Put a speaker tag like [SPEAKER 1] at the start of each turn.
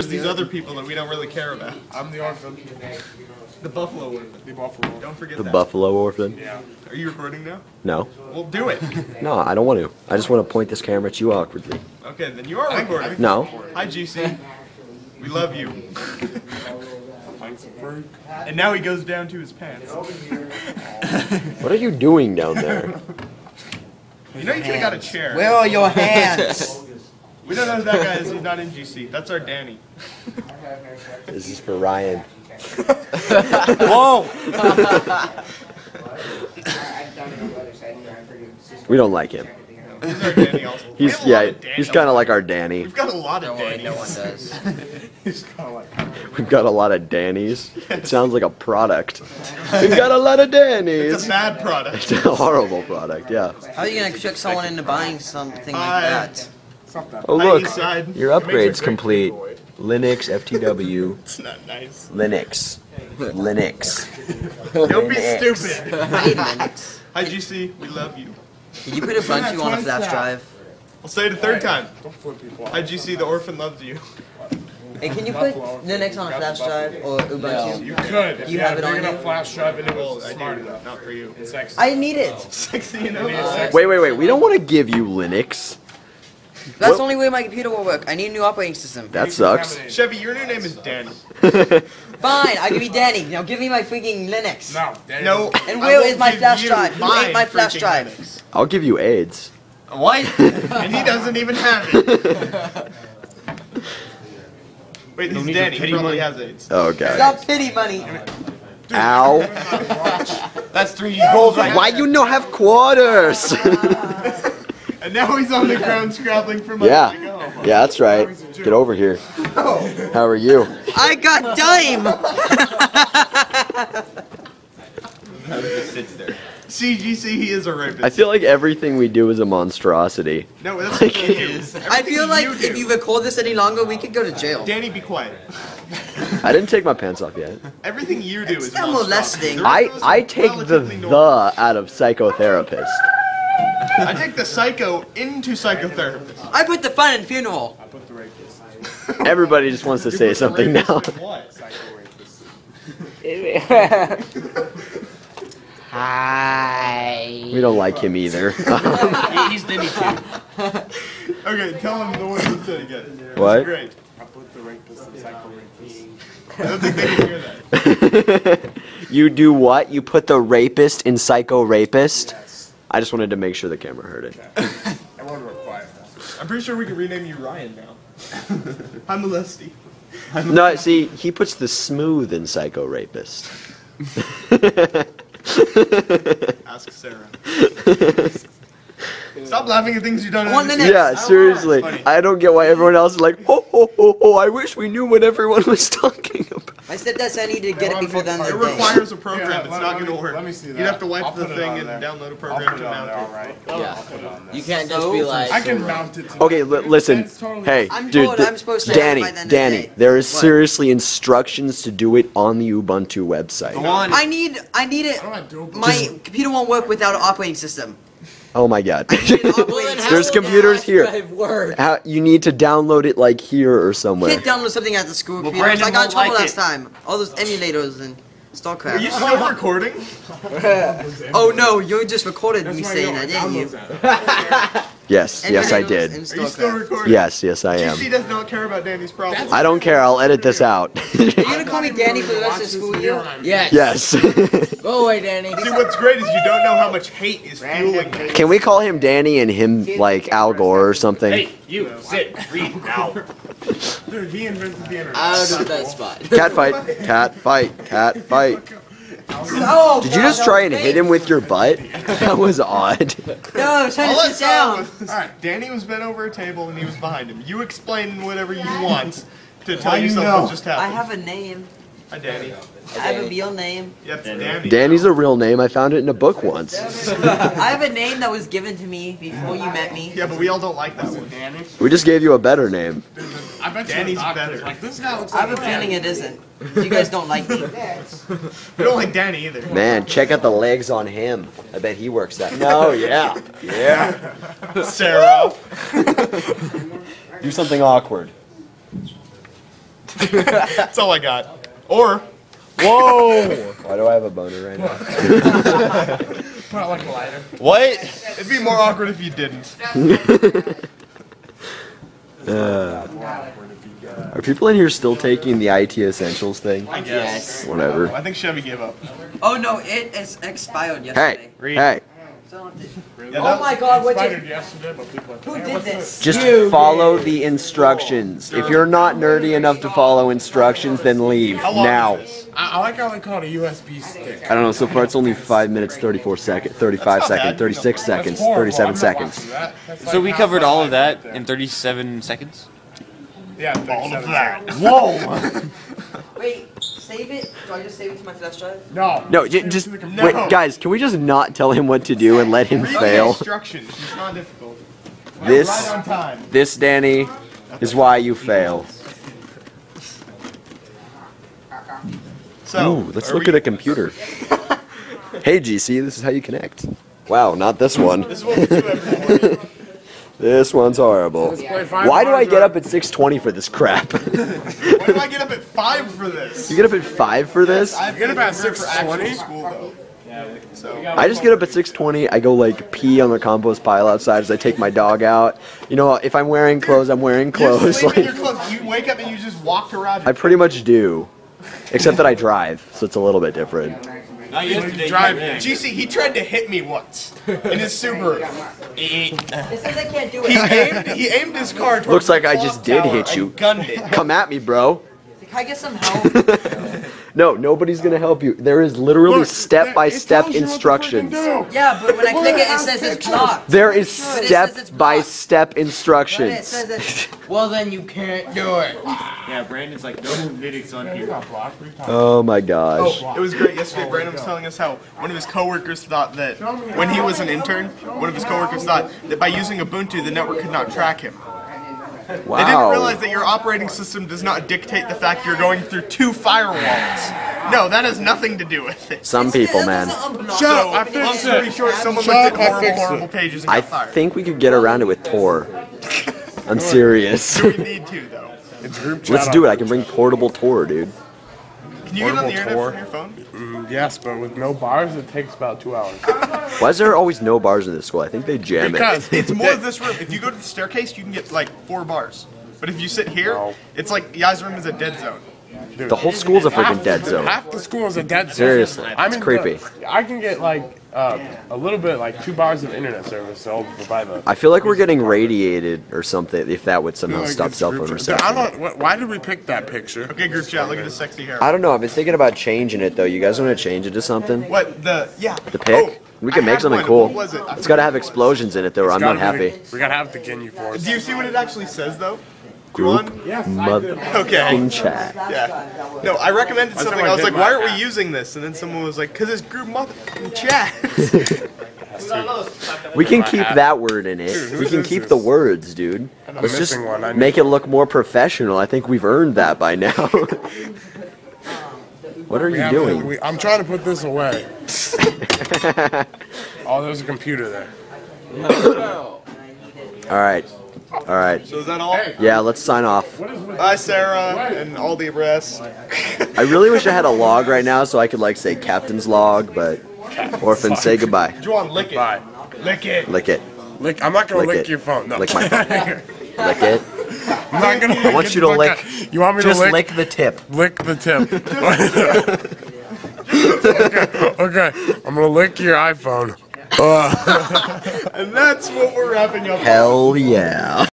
[SPEAKER 1] there's these other people that we don't really care about.
[SPEAKER 2] I'm the orphan.
[SPEAKER 1] The Buffalo one.
[SPEAKER 2] The buffalo.
[SPEAKER 1] Don't forget
[SPEAKER 3] The
[SPEAKER 1] that.
[SPEAKER 3] Buffalo Orphan?
[SPEAKER 2] Yeah.
[SPEAKER 1] Are you recording now?
[SPEAKER 3] No.
[SPEAKER 1] Well, do it.
[SPEAKER 3] No, I don't want to. I just want to point this camera at you awkwardly.
[SPEAKER 1] Okay, then you are recording.
[SPEAKER 3] No.
[SPEAKER 1] Hi, GC. We love you. And now he goes down to his pants.
[SPEAKER 3] What are you doing down there?
[SPEAKER 1] You know you could have got a chair.
[SPEAKER 4] Where are your hands?
[SPEAKER 1] We don't know who that guy is. He's not in GC. That's our Danny.
[SPEAKER 3] This is for Ryan.
[SPEAKER 4] Whoa!
[SPEAKER 3] We don't like him.
[SPEAKER 1] He's our Danny also.
[SPEAKER 3] He's
[SPEAKER 1] have a lot
[SPEAKER 3] yeah, he's kind of like our Danny.
[SPEAKER 1] We've got a lot of
[SPEAKER 4] Don't worry,
[SPEAKER 1] Dannies.
[SPEAKER 4] no one does.
[SPEAKER 2] He's kind of like.
[SPEAKER 3] We've got a lot of Dannies. It sounds like a product. We've got a lot of
[SPEAKER 1] It's
[SPEAKER 3] Dannies.
[SPEAKER 1] a bad product.
[SPEAKER 3] It's a horrible product, yeah.
[SPEAKER 4] How are you gonna trick someone into buying something like
[SPEAKER 1] Hi.
[SPEAKER 4] that?
[SPEAKER 2] It's not that.
[SPEAKER 3] Oh look,
[SPEAKER 1] Eastside.
[SPEAKER 3] your
[SPEAKER 2] It makes a
[SPEAKER 3] upgrade's complete. Linux, FTW,
[SPEAKER 1] It's not nice.
[SPEAKER 3] Linux, Linux.
[SPEAKER 1] Don't be stupid.
[SPEAKER 4] Hey, Linux.
[SPEAKER 1] Hi, GC. We love you.
[SPEAKER 4] Did you put Ubuntu on a flash drive?
[SPEAKER 1] I'll say it a third time.
[SPEAKER 2] Don't flip
[SPEAKER 1] Hi. GC. The orphan loves you.
[SPEAKER 4] Hey, can you put Linux on a flash drive or Ubuntu?
[SPEAKER 2] You could.
[SPEAKER 4] You
[SPEAKER 2] you
[SPEAKER 4] have it
[SPEAKER 2] a
[SPEAKER 4] on
[SPEAKER 2] big
[SPEAKER 4] you?
[SPEAKER 2] enough flash drive and it
[SPEAKER 1] Well,
[SPEAKER 2] was
[SPEAKER 1] I
[SPEAKER 2] smart
[SPEAKER 1] do.
[SPEAKER 2] enough.
[SPEAKER 1] Not for you.
[SPEAKER 2] It's sexy.
[SPEAKER 4] I need it.
[SPEAKER 1] Sexy, you know.
[SPEAKER 2] It is sexy.
[SPEAKER 3] Wait, wait, wait. We don't want to give you Linux.
[SPEAKER 4] That's the only way my computer will work. I need a new operating system.
[SPEAKER 3] That sucks.
[SPEAKER 1] Chevy, your new name is Danny.
[SPEAKER 4] Fine, I'll give you Danny. Now give me my freaking Linux.
[SPEAKER 2] No. Danny
[SPEAKER 1] No.
[SPEAKER 4] And
[SPEAKER 1] I
[SPEAKER 4] where
[SPEAKER 1] won't
[SPEAKER 4] is my flash drive? Who ate my flash drive?
[SPEAKER 1] Linux.
[SPEAKER 3] I'll give you AIDS.
[SPEAKER 4] What?
[SPEAKER 1] And he doesn't even have it. Wait, this is Danny. He probably has AIDS.
[SPEAKER 3] Oh god.
[SPEAKER 4] Stop pity money.
[SPEAKER 3] Ow.
[SPEAKER 1] That's three gold right
[SPEAKER 3] Why you no have quarters?
[SPEAKER 1] And now he's on the ground scrabbling for money
[SPEAKER 3] Yeah.
[SPEAKER 1] to oh, go
[SPEAKER 3] yeah, that's right. Get over here. Oh. How are you?
[SPEAKER 4] I got dime.
[SPEAKER 1] sits there. CGC, he is a rapist.
[SPEAKER 3] I feel like everything we do is a monstrosity.
[SPEAKER 1] no, that's not you.
[SPEAKER 4] I feel like
[SPEAKER 1] you
[SPEAKER 4] if you record this any longer, we could go to jail.
[SPEAKER 1] Danny, be quiet.
[SPEAKER 3] I didn't take my pants off yet.
[SPEAKER 1] Everything you do
[SPEAKER 4] It's
[SPEAKER 1] is
[SPEAKER 4] not molesting.
[SPEAKER 3] I
[SPEAKER 1] rest of us
[SPEAKER 3] I take the
[SPEAKER 1] relatively normal.
[SPEAKER 3] the out of psychotherapist.
[SPEAKER 1] I take the psycho into psychotherapist.
[SPEAKER 4] I put the fun in funeral.
[SPEAKER 2] I put the rapist.
[SPEAKER 3] Everybody just wants to say something now.
[SPEAKER 1] What?
[SPEAKER 4] Hi.
[SPEAKER 3] We don't like him either.
[SPEAKER 4] He's Denny too.
[SPEAKER 1] Okay, tell him the one you said again. It was
[SPEAKER 3] What?
[SPEAKER 1] Great.
[SPEAKER 2] I put the rapist in psycho rapist.
[SPEAKER 1] I don't think they can hear that.
[SPEAKER 3] you do what? You put the rapist in psycho rapist?
[SPEAKER 2] Yes.
[SPEAKER 3] I just wanted to make sure the camera heard it.
[SPEAKER 2] Everyone required
[SPEAKER 1] I'm pretty sure we can rename you Ryan now. Hi, Molesty.
[SPEAKER 3] No, see, he puts the smooth in psycho rapist.
[SPEAKER 1] Ask Sarah. Stop laughing at things you don't
[SPEAKER 4] Want the
[SPEAKER 1] understand.
[SPEAKER 3] yeah, seriously.
[SPEAKER 1] Funny.
[SPEAKER 3] I don't get why everyone else is like, ho ho ho ho, I wish we knew what everyone was talking about.
[SPEAKER 4] My stepdad said I need to get it before the end
[SPEAKER 1] It
[SPEAKER 4] the day.
[SPEAKER 1] requires a program.
[SPEAKER 2] Yeah,
[SPEAKER 1] it's
[SPEAKER 2] let-
[SPEAKER 1] not
[SPEAKER 2] let
[SPEAKER 1] going to
[SPEAKER 2] me-
[SPEAKER 1] work.
[SPEAKER 2] let me see
[SPEAKER 1] You'd
[SPEAKER 2] that.
[SPEAKER 1] have to wipe
[SPEAKER 2] I'll
[SPEAKER 1] the
[SPEAKER 2] put it
[SPEAKER 1] thing
[SPEAKER 2] on
[SPEAKER 1] and
[SPEAKER 2] there.
[SPEAKER 1] download a
[SPEAKER 2] I'll
[SPEAKER 1] program to mount it.
[SPEAKER 2] alright?
[SPEAKER 5] Yeah.
[SPEAKER 2] I'll put it on there.
[SPEAKER 5] You can't just be like.
[SPEAKER 2] I can mount it to
[SPEAKER 3] Okay, li- listen.
[SPEAKER 2] That's totally-
[SPEAKER 3] Hey,
[SPEAKER 4] I'm
[SPEAKER 3] dude,
[SPEAKER 4] told
[SPEAKER 3] th-
[SPEAKER 4] I'm supposed to have it
[SPEAKER 3] Danny,
[SPEAKER 4] by the end of the
[SPEAKER 3] Danny,
[SPEAKER 4] day.
[SPEAKER 3] there is
[SPEAKER 4] What?
[SPEAKER 3] seriously instructions to do it on the Ubuntu website.
[SPEAKER 1] on.
[SPEAKER 4] I need, I need it.
[SPEAKER 2] I don't have to
[SPEAKER 4] My computer won't work without an operating system.
[SPEAKER 3] Oh my god.
[SPEAKER 4] Operating
[SPEAKER 3] There's computers here. How, you need to download it like here or somewhere.
[SPEAKER 4] You
[SPEAKER 3] somewhere.
[SPEAKER 4] can't download something at the school
[SPEAKER 5] Well,
[SPEAKER 4] computer.
[SPEAKER 5] Brandon
[SPEAKER 4] I got in
[SPEAKER 5] won't
[SPEAKER 4] trouble
[SPEAKER 5] like
[SPEAKER 4] last
[SPEAKER 5] it.
[SPEAKER 4] time. All those emulators and
[SPEAKER 1] Are you still recording?
[SPEAKER 4] Oh no, you just recorded
[SPEAKER 2] That's
[SPEAKER 4] me saying that, didn't you?
[SPEAKER 2] Download that.
[SPEAKER 3] Yes, yes I did.
[SPEAKER 1] Are you still recording?
[SPEAKER 3] Yes, yes I am.
[SPEAKER 1] GC does not care about Danny's problems.
[SPEAKER 3] I don't care, I'll edit this out.
[SPEAKER 4] Are you gonna call me Danny for the rest of the school year?
[SPEAKER 5] Yes.
[SPEAKER 3] yes.
[SPEAKER 5] Go away, Danny.
[SPEAKER 1] See, what's great is you don't know how much hate is fueling him.
[SPEAKER 3] Can we call him Danny and him like Al Gore or something?
[SPEAKER 5] Hey, you sit, read now.
[SPEAKER 2] Dude, he invented the internet.
[SPEAKER 5] Out of that spot.
[SPEAKER 3] Cat fight, cat fight, cat fight.
[SPEAKER 4] Oh,
[SPEAKER 3] Did you just try and hit him with your butt? That was odd.
[SPEAKER 4] No, I was trying to sit down.
[SPEAKER 1] Alright, Danny was bent over a table and he was behind him. You explain whatever you want to tell you something just happened.
[SPEAKER 4] I have a name.
[SPEAKER 1] Hi, Danny.
[SPEAKER 4] I have a real name.
[SPEAKER 1] Yeah, it's Danny.
[SPEAKER 3] Danny's a real name. I found it in a book once.
[SPEAKER 4] I have a name that was given to me before you met me.
[SPEAKER 1] Yeah, but we all don't like that one.
[SPEAKER 2] Danny?
[SPEAKER 3] We just gave you a better name.
[SPEAKER 2] I bet
[SPEAKER 1] Danny's
[SPEAKER 2] you the
[SPEAKER 1] better.
[SPEAKER 2] like, this guy looks
[SPEAKER 4] I have
[SPEAKER 2] like
[SPEAKER 4] a feeling it isn't. You guys don't like me.
[SPEAKER 1] We don't like Danny either.
[SPEAKER 3] Man, check out the legs on him. I bet he works that. No, yeah. Yeah.
[SPEAKER 1] Sarah.
[SPEAKER 3] Do something awkward.
[SPEAKER 1] That's all I got. Or
[SPEAKER 6] Whoa!
[SPEAKER 3] Why do I have a boner right now?
[SPEAKER 2] Put out like a lighter.
[SPEAKER 6] what?
[SPEAKER 1] it'd be more awkward if you didn't.
[SPEAKER 3] Uh, are people in here still taking the IT essentials thing?
[SPEAKER 1] I guess.
[SPEAKER 3] Whatever.
[SPEAKER 1] I think Chevy gave up.
[SPEAKER 4] Oh no, it is expired
[SPEAKER 3] Hey,
[SPEAKER 4] yesterday.
[SPEAKER 3] hey,
[SPEAKER 1] Yeah,
[SPEAKER 4] Oh my god, what
[SPEAKER 2] Spidered
[SPEAKER 4] did,
[SPEAKER 2] yesterday, but people are
[SPEAKER 4] who
[SPEAKER 2] "Hey,
[SPEAKER 4] did this?
[SPEAKER 3] just
[SPEAKER 4] You
[SPEAKER 3] follow the instructions. If you're not nerdy enough to follow instructions, then leave now.
[SPEAKER 2] I, I like how they call it a USB stick.
[SPEAKER 3] I don't know. So far, it's only five minutes, 34 seconds, 35 seconds, 36
[SPEAKER 2] That's
[SPEAKER 3] seconds, 37 seconds.
[SPEAKER 2] watching that. That's
[SPEAKER 6] So we covered all of that
[SPEAKER 2] right
[SPEAKER 6] in 37 seconds?
[SPEAKER 2] Yeah,
[SPEAKER 1] All of that.
[SPEAKER 3] Whoa!
[SPEAKER 4] Wait, save it? Do I just save it to my flash drive?
[SPEAKER 2] No.
[SPEAKER 3] No, j- just
[SPEAKER 1] No.
[SPEAKER 3] wait, guys. Can we just not tell him what to do and let him
[SPEAKER 1] Read
[SPEAKER 3] fail?
[SPEAKER 1] instructions. It's not difficult.
[SPEAKER 3] This,
[SPEAKER 1] Right on time.
[SPEAKER 3] this, Danny, is why you fail.
[SPEAKER 1] So,
[SPEAKER 3] Ooh, let's look
[SPEAKER 1] we-
[SPEAKER 3] at a computer. hey, GC, this is how you connect. Wow, not this one.
[SPEAKER 1] This is what we do every morning.
[SPEAKER 3] This one's horrible. Why do I get
[SPEAKER 2] up.
[SPEAKER 3] up at 6:20 for this crap?
[SPEAKER 1] Why do I get up at five for this?
[SPEAKER 3] you get up at five for this?
[SPEAKER 1] I've
[SPEAKER 2] get up at
[SPEAKER 1] been here for actual
[SPEAKER 2] 6:20?
[SPEAKER 1] school though. So
[SPEAKER 3] I just get up at 6:20. I go like pee on the compost pile outside as I take my dog out. You know, if I'm wearing clothes, I'm wearing
[SPEAKER 1] you
[SPEAKER 3] clothes.
[SPEAKER 1] sleep in
[SPEAKER 3] Like,
[SPEAKER 1] your clothes. You wake up and you just walk around.
[SPEAKER 3] I pretty much do, except that I drive, so it's a little bit different.
[SPEAKER 6] Not yesterday.
[SPEAKER 2] drive
[SPEAKER 6] you
[SPEAKER 2] it.
[SPEAKER 1] GC, he tried to hit me once in his Subaru.
[SPEAKER 4] It says I can't do
[SPEAKER 1] He
[SPEAKER 4] it.
[SPEAKER 1] aimed, he aimed his car towards
[SPEAKER 3] Looks like
[SPEAKER 1] the
[SPEAKER 3] I
[SPEAKER 1] clock
[SPEAKER 3] just did
[SPEAKER 1] tower
[SPEAKER 3] hit
[SPEAKER 1] and
[SPEAKER 3] you.
[SPEAKER 1] Gunned it.
[SPEAKER 3] Come at me, bro.
[SPEAKER 4] Can I get some help?
[SPEAKER 3] No, nobody's gonna help you. There is literally
[SPEAKER 2] Look,
[SPEAKER 3] step-by-step
[SPEAKER 2] it tells you what to
[SPEAKER 3] instructions.
[SPEAKER 4] yeah, but when I click it, it says it's blocked.
[SPEAKER 3] There is
[SPEAKER 4] But it says it's
[SPEAKER 3] step-by-step
[SPEAKER 4] But it
[SPEAKER 3] instructions.
[SPEAKER 4] says it's. Well, then you can't do it.
[SPEAKER 6] Yeah, Brandon's like, no lyrics on
[SPEAKER 2] You
[SPEAKER 6] here.
[SPEAKER 2] got blocked. What are
[SPEAKER 3] Oh my gosh.
[SPEAKER 1] Oh, it was great yesterday. Brandon was telling us how one of his coworkers thought that when he was an intern, one of his coworkers thought that by using Ubuntu, the network could not track him. They didn't realize that your operating system does not dictate the fact you're going through two firewalls. No, that has nothing to do with it.
[SPEAKER 3] Some people, man.
[SPEAKER 2] Shut
[SPEAKER 1] So,
[SPEAKER 2] up, I
[SPEAKER 1] long
[SPEAKER 2] fixed
[SPEAKER 1] story
[SPEAKER 2] it.
[SPEAKER 1] short, someone
[SPEAKER 2] Shut
[SPEAKER 1] looked at horrible, horrible pages and
[SPEAKER 3] I
[SPEAKER 1] got fired.
[SPEAKER 3] think we could get around it with Tor. I'm serious.
[SPEAKER 1] we need to, though.
[SPEAKER 2] It's group chat
[SPEAKER 3] Let's do it. I can bring portable Tor, dude.
[SPEAKER 1] Can you get on the
[SPEAKER 2] Portable
[SPEAKER 1] internet
[SPEAKER 2] Tor.
[SPEAKER 1] from your phone?
[SPEAKER 2] Mm, yes, but with no bars, it takes about two hours.
[SPEAKER 3] Why is there always no bars in this school? I think they jam it.
[SPEAKER 2] Because
[SPEAKER 1] It's more of this room. If you go to the staircase, you can get like four bars. But if you sit here,
[SPEAKER 2] No.
[SPEAKER 1] it's like Yai's room is a dead zone.
[SPEAKER 2] dude,
[SPEAKER 3] The whole school's a freaking dead zone.
[SPEAKER 2] Half the school is a dead zone.
[SPEAKER 3] Seriously,
[SPEAKER 2] I'm
[SPEAKER 3] it's creepy.
[SPEAKER 2] The, I can get like uh, a little bit, like two bars of internet service to provide the.
[SPEAKER 3] I feel like we're getting radiated or something. If that would somehow
[SPEAKER 2] Like,
[SPEAKER 3] stop
[SPEAKER 2] it's
[SPEAKER 3] cell
[SPEAKER 2] group
[SPEAKER 3] phone
[SPEAKER 2] chat. I
[SPEAKER 3] reception.
[SPEAKER 2] don't. wh- Why did we pick that picture?
[SPEAKER 1] Okay, group chat. Look at the sexy hair.
[SPEAKER 3] I don't know. I've been thinking about changing it though. You guys want to change it to something?
[SPEAKER 1] What the? Yeah.
[SPEAKER 3] The pick?
[SPEAKER 1] Oh,
[SPEAKER 3] we can
[SPEAKER 1] I
[SPEAKER 3] make
[SPEAKER 1] had
[SPEAKER 3] something
[SPEAKER 1] one.
[SPEAKER 3] cool.
[SPEAKER 1] What was it? I
[SPEAKER 3] It's got to have explosions in it though, or I'm not
[SPEAKER 2] Gotta be
[SPEAKER 3] happy.
[SPEAKER 2] the- we gotta have the Ginyu Force.
[SPEAKER 1] Do you see what it actually says though?
[SPEAKER 3] Group
[SPEAKER 1] One?
[SPEAKER 2] Yes,
[SPEAKER 3] mother
[SPEAKER 2] okay.
[SPEAKER 1] Okay.
[SPEAKER 3] chat.
[SPEAKER 1] Yeah. No, I recommended something. I
[SPEAKER 2] I
[SPEAKER 1] was like, why aren't we using this? And then someone was like, because it's group mother in chat.
[SPEAKER 3] We can keep that word in it.
[SPEAKER 2] Dude,
[SPEAKER 3] we can keep
[SPEAKER 2] this?
[SPEAKER 3] the words, dude. Let's just
[SPEAKER 2] one. I
[SPEAKER 3] make it look more professional. I think we've earned that by now. Um, what are
[SPEAKER 2] We
[SPEAKER 3] you doing?
[SPEAKER 2] to- we- I'm trying to put this away. oh, there's a computer there.
[SPEAKER 3] All right. All right.
[SPEAKER 1] so is that all?
[SPEAKER 3] Yeah, let's sign off.
[SPEAKER 1] Bye, Sarah, and all the rest.
[SPEAKER 3] I really wish I had a log right now so I could like say captain's log, but orphan say goodbye.
[SPEAKER 1] Juwan, lick it.
[SPEAKER 2] Bye.
[SPEAKER 1] Lick it.
[SPEAKER 3] Lick it.
[SPEAKER 2] Lick. I'm not gonna
[SPEAKER 3] Lick
[SPEAKER 2] lick, your phone. No.
[SPEAKER 3] Lick my phone. Lick it.
[SPEAKER 2] I'm not gonna.
[SPEAKER 3] I want you to lick.
[SPEAKER 2] You want me
[SPEAKER 3] Just
[SPEAKER 2] to lick?
[SPEAKER 3] Just lick the tip.
[SPEAKER 2] Lick the tip. okay, okay, I'm gonna lick your iPhone.
[SPEAKER 1] And that's what we're wrapping up.
[SPEAKER 3] Hell yeah.